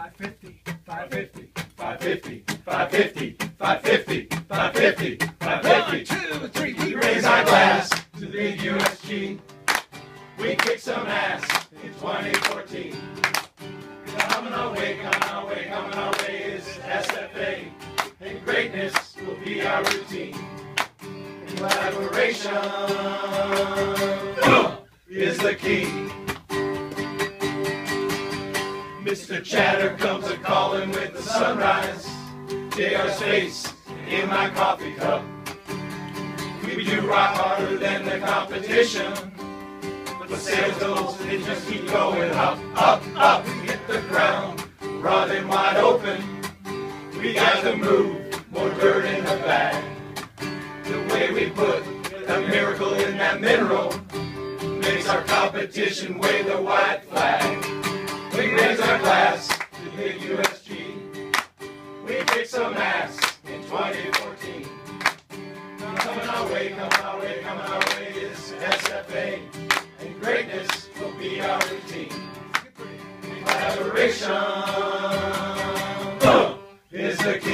550, 550, 550, 550, 550, 550, 550. One, two, three, we raise our glass to the big USG. We kick some ass in 2014. Coming our way, coming our way, coming our way is SFA. And greatness will be our routine. Collaboration is the key. Mr. Chatter comes a calling with the sunrise. JR's face in my coffee cup. We do rock harder than the competition. But the sales goals, they just keep going up, up, up. We hit the ground, running wide open. We got to move, more dirt in the bag. The way we put a miracle in that mineral makes our competition wave the white flag. We raise our glass to the USG. We kick some ass in 2014. Coming our way, coming our way, coming our way is SFA. And greatness will be our routine. Collaboration is the key.